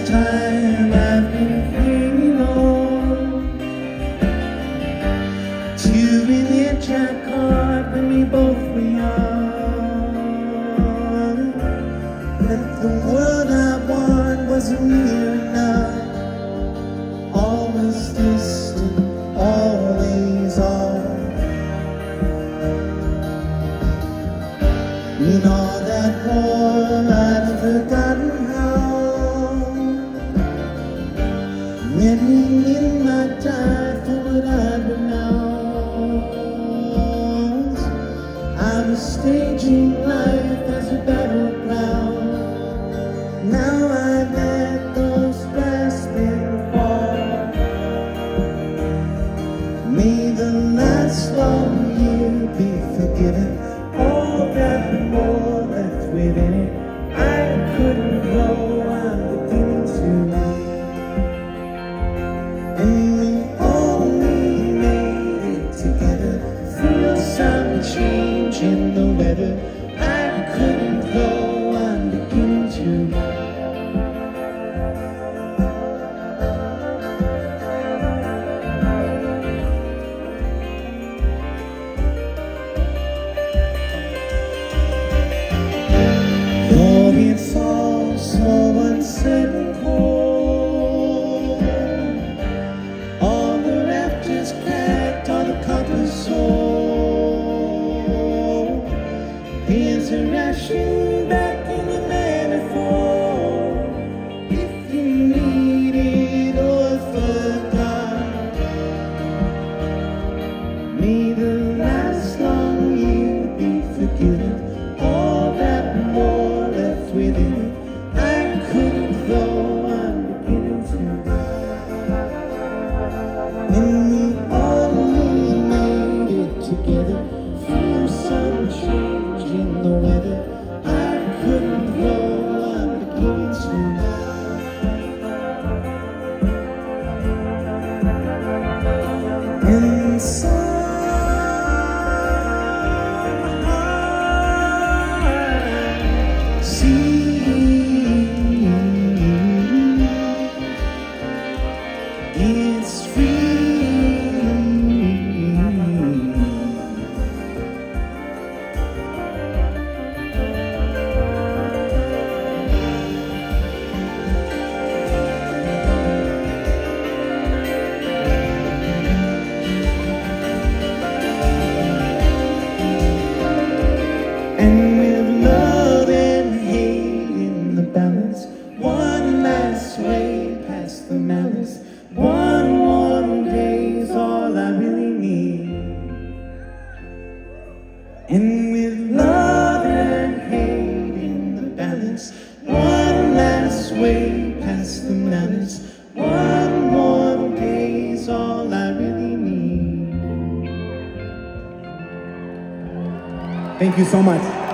time I've been hanging on to an inch I when we both were young. But the world I want wasn't near enough. Staging life as a battleground. Now I let those grasping fall. May the last long year be forgiven. All that more left within it. I couldn't grow, I'm beginning to. Cracked on the copper sold. Here's a ration back one last way past the malice. One warm day's all I really need. And with love and hate in the balance, one last way past the malice. One warm day's all I really need. Thank you so much.